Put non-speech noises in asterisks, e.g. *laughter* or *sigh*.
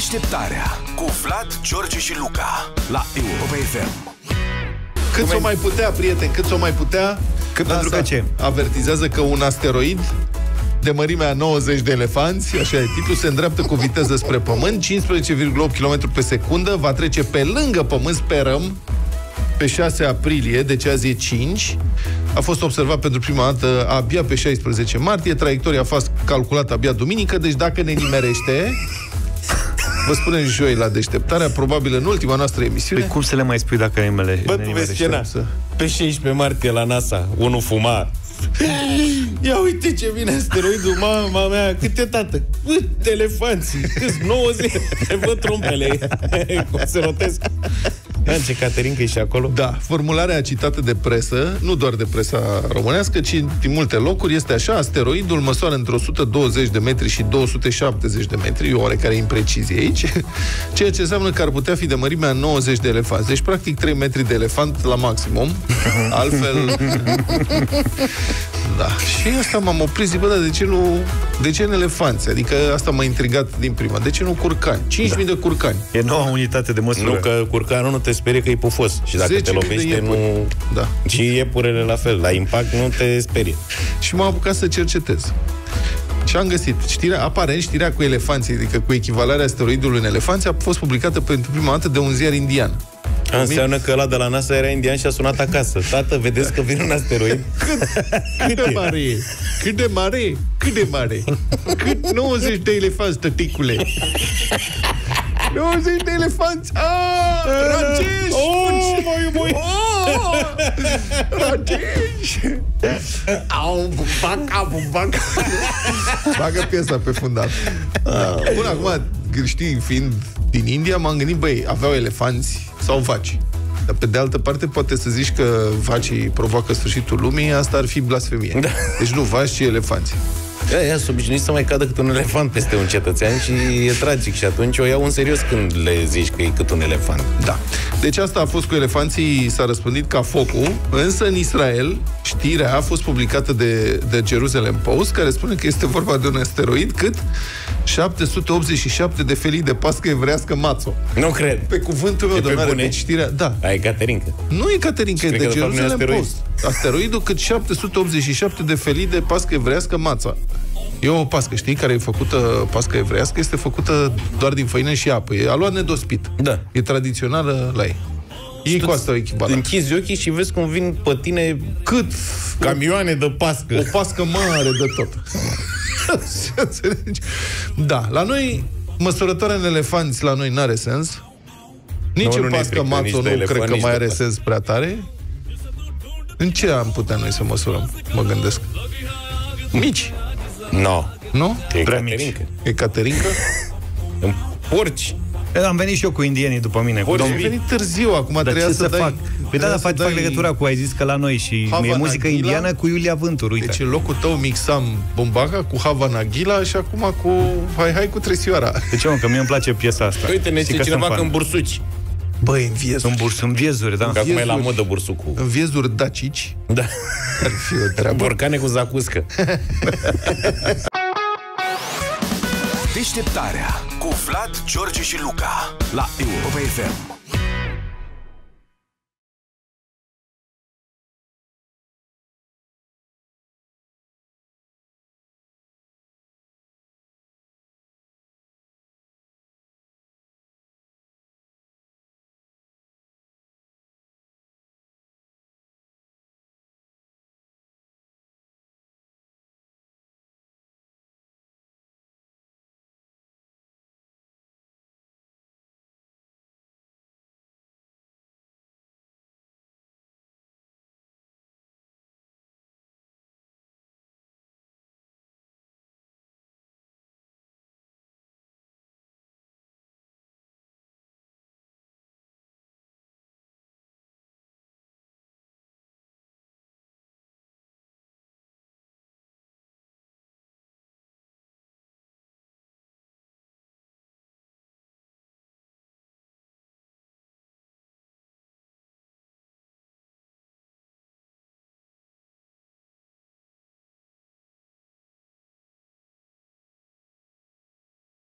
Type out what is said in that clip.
Deșteptarea cu Vlad, George și Luca la Europa FM. Cât s-o mai putea, prieten, cât s-o mai putea Cât NASA pentru că ce? avertizează că un asteroid de mărimea 90 de elefanți, așa e titlul, se îndreaptă cu viteză spre Pământ, 15,8 km pe secundă, va trece pe lângă Pământ, sperăm, pe 6 aprilie, deci azi e 5. A fost observat pentru prima dată abia pe 16 martie, traiectoria a fost calculată abia duminică, deci dacă ne nimerește, vă spunem joi la deșteptarea, probabil în ultima noastră emisiune. Păi cum să le mai spui dacă nimele Bă, ne tu vezi nimerește? scena. Pe 16 martie la NASA, unul fuma. Ia uite ce vine asteroidul, mama mea, câte tată? Câte elefanți, câți 90, văd trompele, *laughs* cum se rotesc. Da, ce Caterinca e și acolo. Da, formularea citată de presă, nu doar de presa românească, ci din multe locuri, este așa, asteroidul măsoară între 120 de metri și 270 de metri, e o oarecare imprecizie aici, *laughs* ceea ce înseamnă că ar putea fi de mărimea 90 de elefanți. Deci, practic, 3 metri de elefant la maximum. *laughs* Altfel... *laughs* Da. Și asta m-am oprit, zic, bă, dar de ce nu... De ce în elefanți? Adică asta m-a intrigat din prima. De ce nu curcani? 5.000 da. de curcani. E noua unitate de măsură. Nu, că curcanul nu te sperie că e pufos. Și dacă 10.000 te de lovește, iepuri. nu... Da. Și iepurele la fel. La impact nu te sperie. și m-am apucat să cercetez. Și am găsit. Știrea, aparent, știrea cu elefanții, adică cu echivalarea asteroidului în elefanți, a fost publicată pentru prima dată de un ziar indian. Înseamnă că ăla de la NASA era indian și a sunat acasă. Tată, vedeți că vine un asteroid? *laughs* Cât de mare e? Cât de mare e? Cât de mare? Cât 90 de elefanți, tăticule? 90 de elefanți! Ah, *laughs* Rajesh! Oh, măi, măi! Oh, *laughs* Rajesh! Au, bumbac, au, bumbac. Bagă piesa pe fundal. Bun, acum, știi, fiind din India, m-am gândit, băi, aveau elefanți sau vaci. Dar pe de altă parte, poate să zici că vacii provoacă sfârșitul lumii, asta ar fi blasfemie. Da. Deci nu vaci, ci elefanți. Ea, ea sunt obișnuit să mai cadă cât un elefant peste un cetățean și e tragic. Și atunci o iau în serios când le zici că e cât un elefant. Da. Deci asta a fost cu elefanții, s-a răspândit ca focul, însă în Israel știrea a fost publicată de, de Jerusalem Post, care spune că este vorba de un asteroid cât 787 de felii de pască evrească mațo. Nu cred. Pe cuvântul meu, E pe domnule, bune? deci știrea, da. Ai Caterinca. Nu e Caterinca, e Cred de că de fapt nu e Jerusalem asteroid. Post. Asteroidul cât 787 de felii de pască evrească mața. E o pască, știi, care e făcută, pască evrească, este făcută doar din făină și apă. E aluat nedospit. Da. E tradițională la ei. Ei cu asta o echivalent. Închizi ochii și vezi cum vin pe tine Cât camioane de o pască. pască mare de tot. *laughs* *laughs* Înțelegi? da, la noi, măsurătoarea în elefanți la noi n-are sens. Nici Nu, în nu ne pască frică mațo nici de nu elefant, cred că nici mai de are pască. sens prea tare. În ce am putea noi să măsurăm? Mă gândesc. Mici, No. nu? E Prea Caterinca. E Caterinca? *laughs* În porci. Eu Am venit și eu cu indienii după mine. Cu Ori Am domnul... venit târziu, acum Dar trebuia ce să, să dai... fac? Păi da, trebuia dar să fac, fac dai- legătura cu ai zis că la noi și Havana e muzică Ghila? indiană cu Iulia Vântur, uite. Deci în locul tău mixam Bombaca cu Havana Ghila și acum cu Hai Hai cu Tresioara. De ce, mă, că mie îmi place piesa asta. Uite, ne Știi zice că cineva sunt că fan. în bursuci. Băi, în viezuri, În burs, în viezuri, da. Că acum e la Viezuri. modă bursucul. în viezuri dacici Da. ar fi o treabă. Borcane cu zacuscă. Deșteptarea cu Vlad, George și Luca la Europa FM.